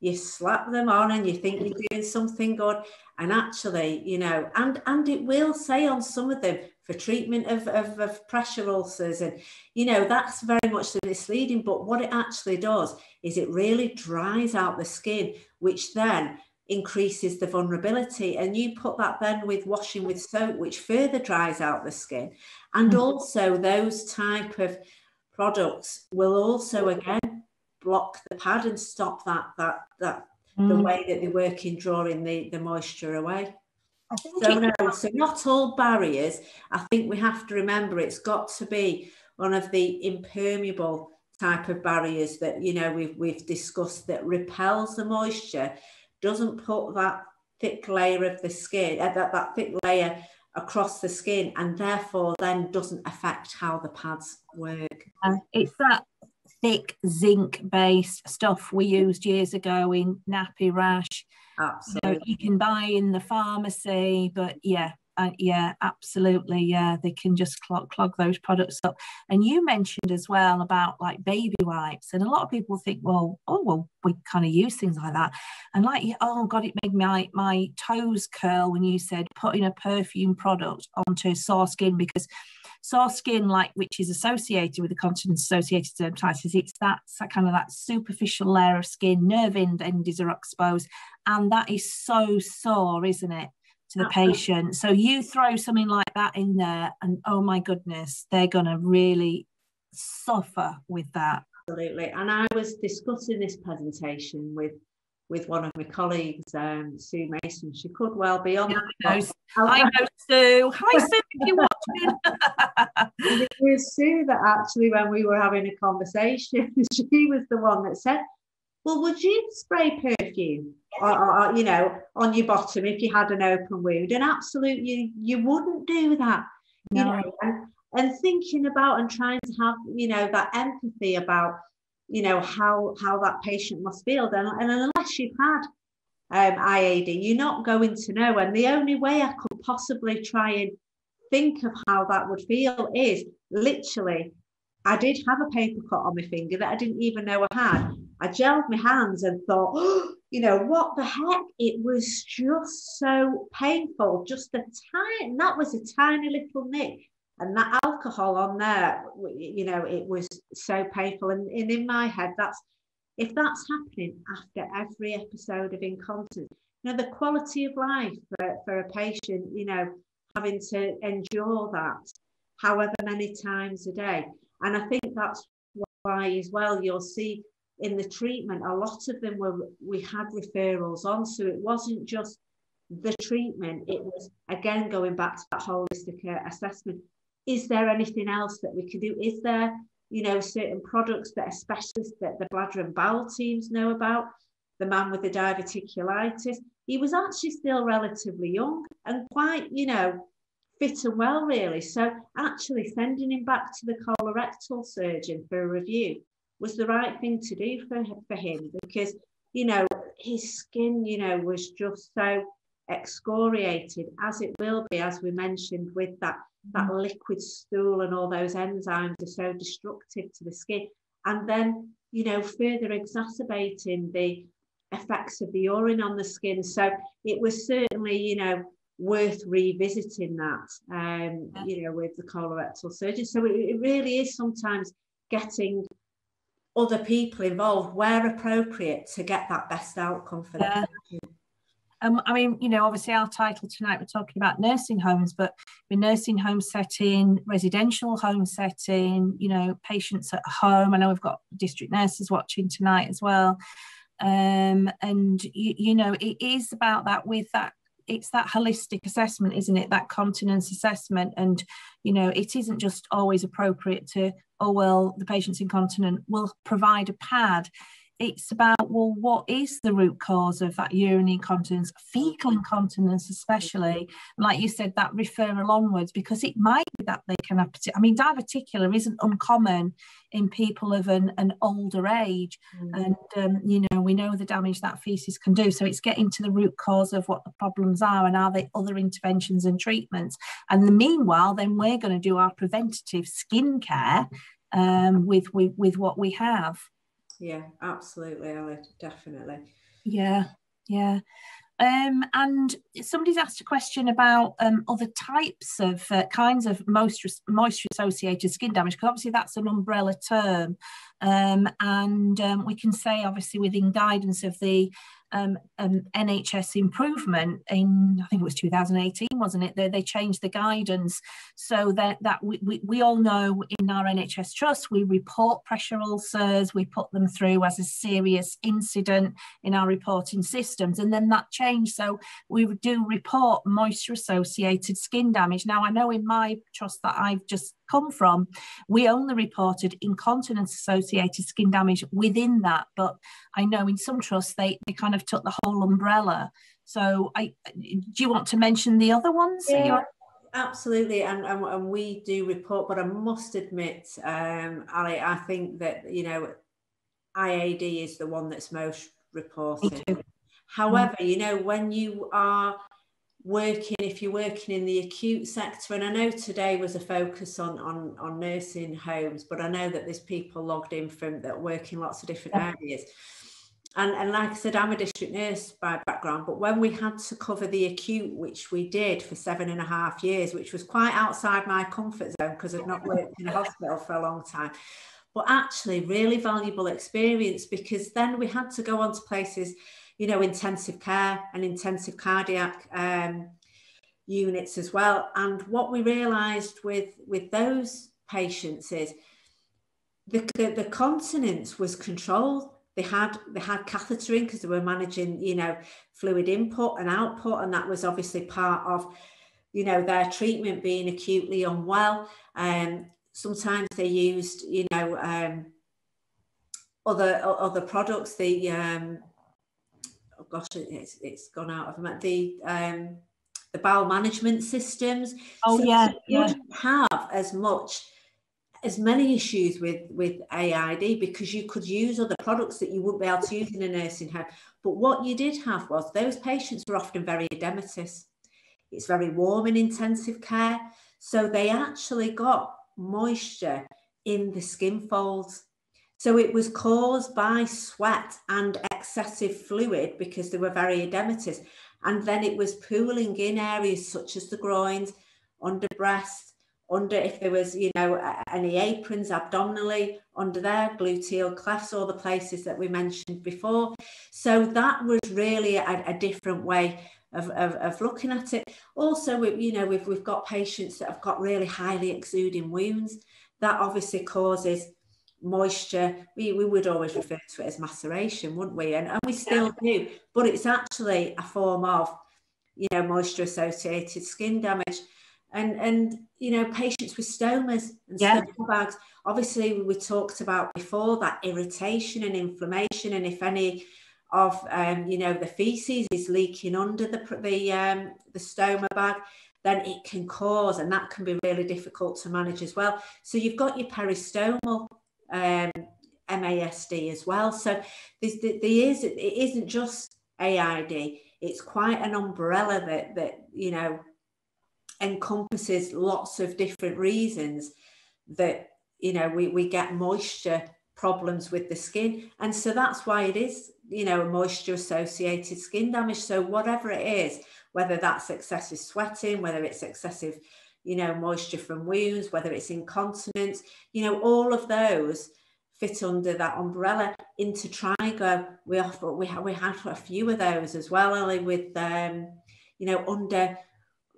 you slap them on and you think you're doing something good and actually you know and and it will say on some of them for treatment of, of, of pressure ulcers and you know that's very much the misleading but what it actually does is it really dries out the skin which then increases the vulnerability and you put that then with washing with soap which further dries out the skin and mm-hmm. also those type of products will also again block the pad and stop that that that mm. the way that they work in drawing the, the moisture away. So no, so not all barriers. I think we have to remember it's got to be one of the impermeable type of barriers that you know we've we've discussed that repels the moisture, doesn't put that thick layer of the skin, uh, that, that thick layer across the skin, and therefore then doesn't affect how the pads work. Uh, it's that thick zinc based stuff we used years ago in nappy rash. Absolutely. You, know, you can buy in the pharmacy, but yeah, uh, yeah, absolutely. Yeah, they can just clog, clog those products up. And you mentioned as well about like baby wipes, and a lot of people think, well, oh, well, we kind of use things like that. And like, oh God, it made my my toes curl when you said putting a perfume product onto sore skin because sore skin, like which is associated with the continence associated dermatitis, it's that, that kind of that superficial layer of skin, nerve end, endings are exposed, and that is so sore, isn't it? to the patient. So you throw something like that in there, and oh my goodness, they're going to really suffer with that. Absolutely. And I was discussing this presentation with with one of my colleagues, um, Sue Mason. She could well be on. Yeah, I know, I know Sue. Hi, Sue, if you're watching. it was Sue that actually, when we were having a conversation, she was the one that said, well, would you spray perfume, or, or, you know, on your bottom if you had an open wound? And absolutely, you wouldn't do that. No. You know, and, and thinking about and trying to have, you know, that empathy about you know how how that patient must feel then and unless you've had um, IAD you're not going to know. And the only way I could possibly try and think of how that would feel is literally I did have a paper cut on my finger that I didn't even know I had. I gelled my hands and thought oh, you know what the heck? It was just so painful just a tiny that was a tiny little nick. And that alcohol on there you know it was so painful. And, and in my head that's if that's happening after every episode of incontinence you know the quality of life for, for a patient you know having to endure that however many times a day. And i think that's why as well you'll see in the treatment a lot of them were we had referrals on. So it wasn't just the treatment it was again going back to that holistic uh, assessment is there anything else that we can do? Is there, you know, certain products that are specialists that the bladder and bowel teams know about? The man with the diverticulitis, he was actually still relatively young and quite, you know, fit and well, really. So actually sending him back to the colorectal surgeon for a review was the right thing to do for, for him because, you know, his skin, you know, was just so excoriated as it will be, as we mentioned, with that that mm. liquid stool and all those enzymes are so destructive to the skin. And then, you know, further exacerbating the effects of the urine on the skin. So it was certainly, you know, worth revisiting that, um, you know, with the colorectal surgeon. So it, it really is sometimes getting other people involved where appropriate to get that best outcome for yeah. Um, I mean, you know, obviously our title tonight, we're talking about nursing homes, but in nursing home setting, residential home setting, you know, patients at home. I know we've got district nurses watching tonight as well. Um, and, you, you know, it is about that with that it's that holistic assessment isn't it that continence assessment and you know it isn't just always appropriate to oh well the patient's incontinent will provide a pad it's about well what is the root cause of that urinary incontinence fecal incontinence especially? Like you said that referral onwards because it might be that they can have i mean diverticular isn't uncommon in people of an, an older age. Mm. and um, you know we know the damage that feces can do. So it's getting to the root cause of what the problems are and are there other interventions and treatments? And the meanwhile then we're going to do our preventative skin care um, with, with with what we have yeah, absolutely, Ali, definitely. Yeah, yeah. Um, and somebody's asked a question about um, other types of uh, kinds of moisture, moisture associated skin damage, because obviously that's an umbrella term. Um, and um, we can say, obviously, within guidance of the um, um, NHS improvement in, I think it was 2018, wasn't it? They, they changed the guidance so that, that we, we, we all know in our NHS Trust, we report pressure ulcers, we put them through as a serious incident in our reporting systems. And then that changed. So we do report moisture associated skin damage. Now, I know in my trust that I've just come from, we only reported incontinence associated skin damage within that. But I know in some trusts, they, they kind of took the whole umbrella. So I, do you want to mention the other ones? Yeah. Absolutely, and, and, and we do report, but I must admit, um, Ali, I think that you know, IAD is the one that's most reported. However, you know, when you are working if you're working in the acute sector and i know today was a focus on on on nursing homes but i know that there's people logged in from that work in lots of different areas and and like i said i'm a district nurse by background but when we had to cover the acute which we did for seven and a half years which was quite outside my comfort zone because i've not worked in a hospital for a long time but actually really valuable experience because then we had to go on to places you know, intensive care and intensive cardiac um, units as well. And what we realised with with those patients is the, the, the continence was controlled. They had they had cathetering because they were managing, you know, fluid input and output, and that was obviously part of, you know, their treatment being acutely unwell. And um, sometimes they used, you know, um, other other products. The um, oh gosh, it's it's gone out of my the um the bowel management systems. Oh so yeah, you yeah. have as much as many issues with with IAD because you could use other products that you wouldn't be able to use in a nursing home. But what you did have was those patients were often very edematous. It's very warm in intensive care, so they actually got moisture in the skin folds. So it was caused by sweat and excessive fluid because they were very edematous. And then it was pooling in areas such as the groins, under breast, under if there was, you know, any aprons abdominally, under there, gluteal clefts, all the places that we mentioned before. So that was really a, a different way of, of, of, looking at it. Also, we, you know, we've, we've got patients that have got really highly exuding wounds. That obviously causes moisture we, we would always refer to it as maceration wouldn't we and, and we still do but it's actually a form of you know moisture associated skin damage and and you know patients with stomas and yeah. stoma bags obviously we talked about before that irritation and inflammation and if any of um, you know the feces is leaking under the the um, the stoma bag then it can cause and that can be really difficult to manage as well so you've got your peristomal um, MASD as well. So there's, there is, it isn't just IAD, it's quite an umbrella that, that, you know, encompasses lots of different reasons that, you know, we, we get moisture problems with the skin. And so that's why it is you know, moisture associated skin damage. So whatever it is, whether that's excessive sweating, whether it's excessive, you know, moisture from wounds, whether it's incontinence, you know, all of those fit under that umbrella intertrigo. We offer we have we have a few of those as well, Ali, with um, you know, under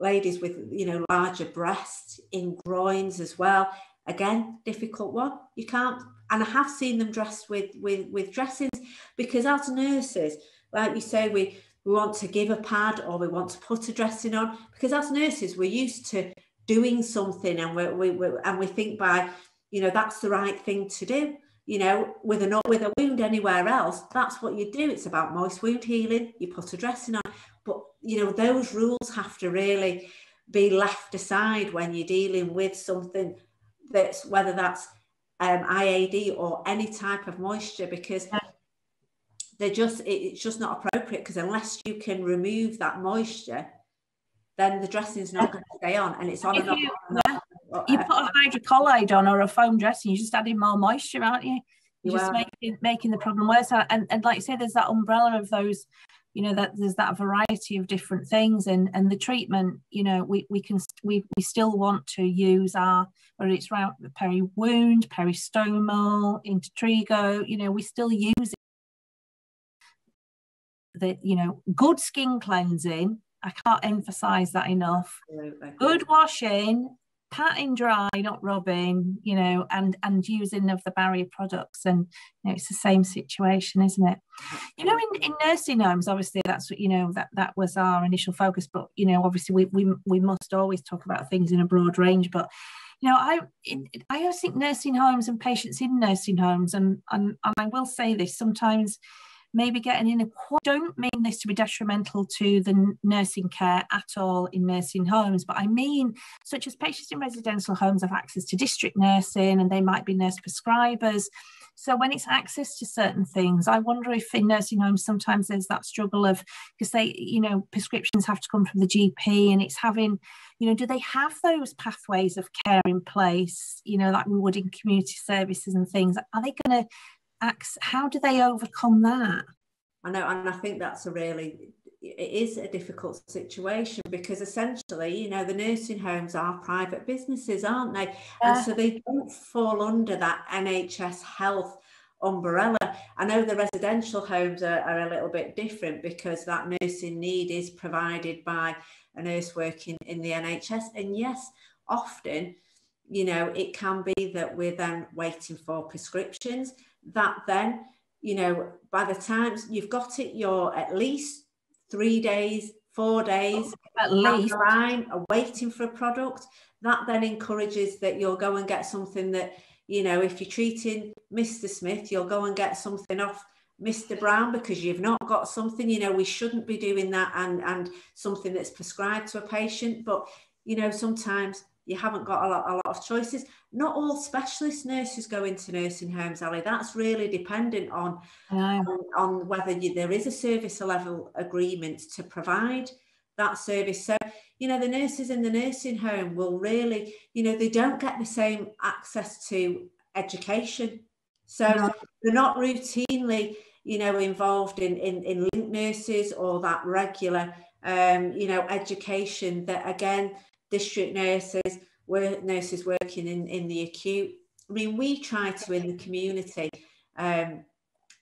ladies with you know larger breasts in groins as well. Again, difficult one. You can't and I have seen them dressed with with with dressings because as nurses, like you say, we we want to give a pad or we want to put a dressing on because as nurses we're used to doing something and we we, we and we think by you know that's the right thing to do you know, with a not with a wound anywhere else, that's what you do. It's about moist wound healing. You put a dressing on, you know those rules have to really be left aside when you're dealing with something that's whether that's um, IAD or any type of moisture because they're just it's just not appropriate because unless you can remove that moisture, then the dressing's not going to stay on and it's on and off. You put a hydrocolloid on or a foam dressing, you're just adding more moisture, aren't you? You're just making making the problem worse. And and like I say, there's that umbrella of those, you know, that there's that variety of different things, and and the treatment, you know, we we can we we still want to use our whether it's round peri wound, peristomal, intertrigo, you know, we still use it. The you know good skin cleansing I can't emphasize that enough. Absolutely. Good washing patting dry, not rubbing, you know, and and using of the barrier products. And you know, it's the same situation, isn't it? You know, in, in nursing homes, obviously that's what you know that that was our initial focus. But you know, obviously we we we must always talk about things in a broad range. But you know, I I always think nursing homes and patients in nursing homes, and and, and I will say this sometimes maybe getting in a don't mean this to be detrimental to the nursing care at all in nursing homes but i mean such as patients in residential homes have access to district nursing and they might be nurse prescribers. So when it's access to certain things i wonder if in nursing homes sometimes there's that struggle of because they you know prescriptions have to come from the gp and it's having you know do they have those pathways of care in place you know like we would in community services and things? Are they going to how do they overcome that? I know, and I think that's a really it is a difficult situation because essentially, you know, the nursing homes are private businesses, aren't they? Yeah. And so they don't fall under that NHS health umbrella. I know the residential homes are, are a little bit different because that nursing need is provided by a nurse working in the NHS. And yes, often, you know, it can be that we're then waiting for prescriptions that then, you know, by the time you've got it, you're at least three days, four days at least line waiting for a product. That then encourages that you'll go and get something that, you know, if you're treating Mr. Smith, you'll go and get something off Mr. Brown because you've not got something, you know, we shouldn't be doing that and and something that's prescribed to a patient. But you know, sometimes you haven't got a lot, a lot of choices. Not all specialist nurses go into nursing homes, Ali. That's really dependent on, on, on, whether you, there is a service level agreement to provide that service. So, you know, the nurses in the nursing home will really, you know, they don't get the same access to education. So no. they're not routinely, you know, involved in, in, in link nurses or that regular, um, you know, education that again, district nurses, work, nurses working in, in the acute. I mean, we try to in the community, um,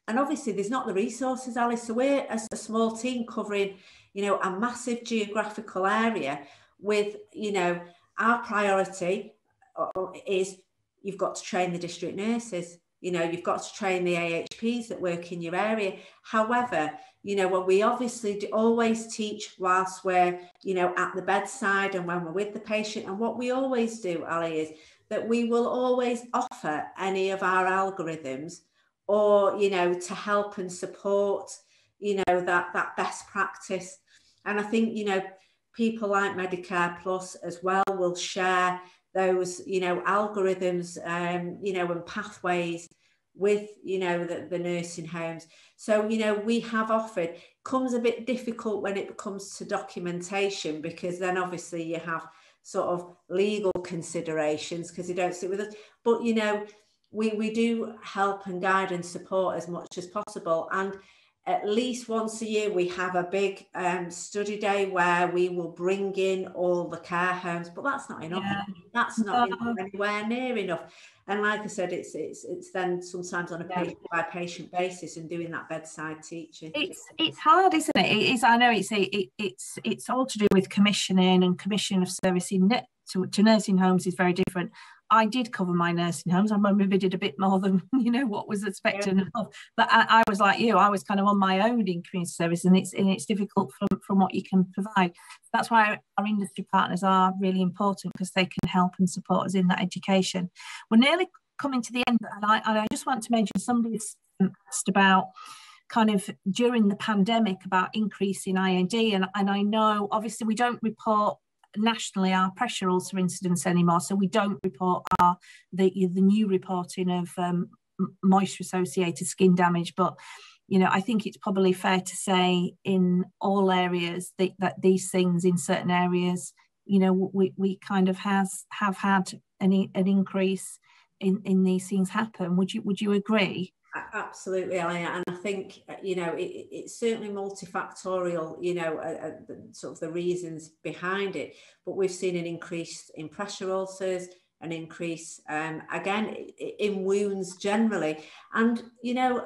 and obviously there's not the resources, Alice. So we're a, a small team covering, you know, a massive geographical area with, you know, our priority uh, is you've got to train the district nurses you know you've got to train the ahps that work in your area. However you know what we obviously always teach whilst we're you know at the bedside and when we're with the patient and what we always do ali is that we will always offer any of our algorithms or you know to help and support you know that that best practice. And i think you know people like Medicareplus as well will share those you know algorithms um you know and pathways with you know the, the nursing homes. So you know we have offered comes a bit difficult when it comes to documentation because then obviously you have sort of legal considerations because you don't sit with us. But you know we we do help and guide and support as much as possible. And at least once a year we have a big um, study day where we will bring in all the care homes but that's not enough. Yeah. that's not no. anywhere near enough. And like i said it's it's it's then sometimes on a patient by patient basis and doing that bedside teaching. It's it's hard isn't it? It is i know it's it, it's it's all to do with commissioning and commission of service in to, to nursing homes is very different I did cover my nursing homes. I maybe did a bit more than you know what was expected yeah. of. But I, I, was like you. I was kind of on my own in community service, and it's and it's difficult from from what you can provide. That's why our industry partners are really important because they can help and support us in that education. We're nearly coming to the end, and I and I just want to mention somebody's asked about kind of during the pandemic about increasing IAD and, and I know obviously we don't report nationally our pressure ulcer incidents anymore. So we don't report our the the new reporting of um, moisture associated skin damage, but you know I think it's probably fair to say in all areas that, that these things in certain areas you know we, we kind of has have had an, an increase in in these things happen. Would you would you agree Absolutely, Alia. And I think, uh, you know, it, it's certainly multifactorial, you know, uh, uh, sort of the reasons behind it. But we've seen an increase in pressure ulcers, an increase, um, again, in wounds generally. And, you know,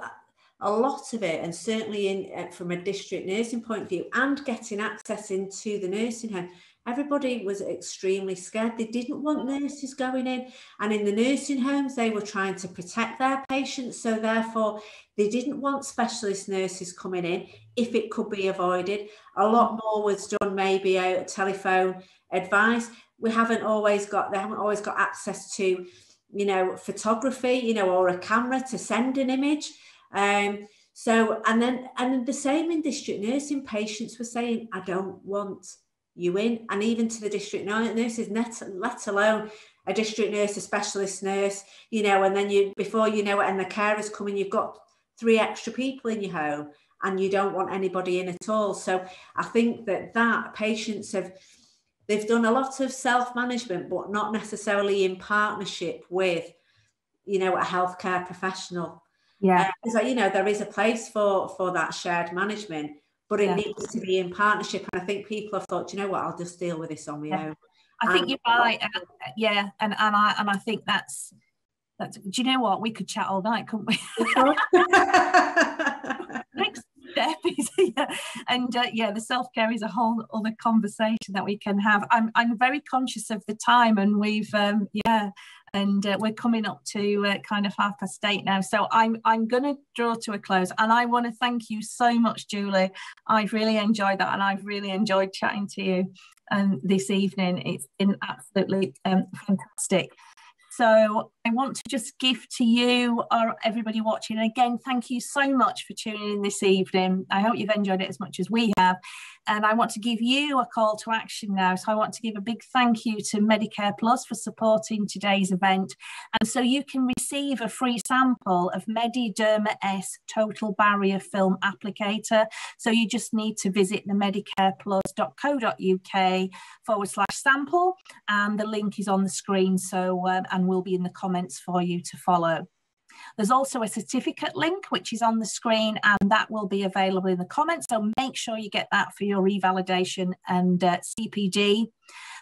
a lot of it, and certainly in uh, from a district nursing point of view, and getting access into the nursing home, Everybody was extremely scared. They didn't want nurses going in. And in the nursing homes, they were trying to protect their patients. So, therefore, they didn't want specialist nurses coming in if it could be avoided. A lot more was done, maybe a telephone advice. We haven't always got, they haven't always got access to, you know, photography, you know, or a camera to send an image. Um, so, and then, and the same in district nursing, patients were saying, I don't want you in, and even to the district nurses, net, let alone a district nurse, a specialist nurse, you know, and then you before you know it, and the carers coming, you've got three extra people in your home, and you don't want anybody in at all. So I think that that patients have they've done a lot of self management, but not necessarily in partnership with, you know, a healthcare professional. Yeah, uh, so you know there is a place for for that shared management but it yeah. needs to be in partnership. And I think people have thought, you know what, I'll just deal with this on my yeah. own. I think you're right. Yeah, and and I and I think that's that's. Do you know what? We could chat all night, couldn't we? Next step is yeah, and uh, yeah, the self care is a whole other conversation that we can have. I'm I'm very conscious of the time, and we've um, yeah, and uh, we're coming up to uh, kind of half past eight now. So I'm I'm going to draw to a close, and I want to thank you so much, Julie. I've really enjoyed that, and I've really enjoyed chatting to you um, this evening. It's been absolutely um, fantastic. So I want to just give to you or everybody watching. And again, thank you so much for tuning in this evening. I hope you've enjoyed it as much as we have. And I want to give you a call to action now. So I want to give a big thank you to Medicareplus for supporting today's event. And so you can receive a free sample of Medi Derma-S Total Barrier Film Applicator. So you just need to visit the medicareplus.co.uk forward slash sample. And the link is on the screen. So, um, and will be in the comments for you to follow. There's also a certificate link, which is on the screen, and that will be available in the comments. So make sure you get that for your revalidation and uh, CPD.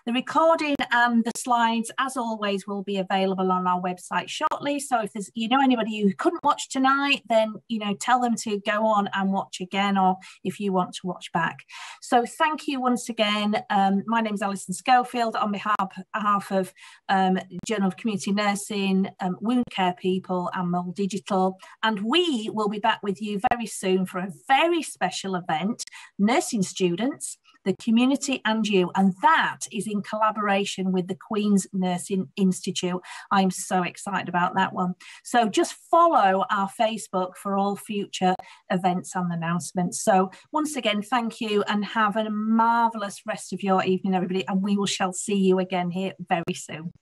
The recording and the slides, as always, will be available on our website shortly. So if there's, you know, anybody who couldn't watch tonight, then, you know, tell them to go on and watch again, or if you want to watch back. So thank you once again. Um, my name is Alison Schofield on behalf, behalf of um, Journal of Community Nursing, um, Wound Care People and Mole Digital. And we will be back with you very soon for a very special event, nursing students the community and you. And that is in collaboration with the Queen's Nursing Institute. I'm so excited about that one. So just follow our Facebook for all future events and announcements. So once again, thank you and have a marvellous rest of your evening, everybody. And we will shall see you again here very soon.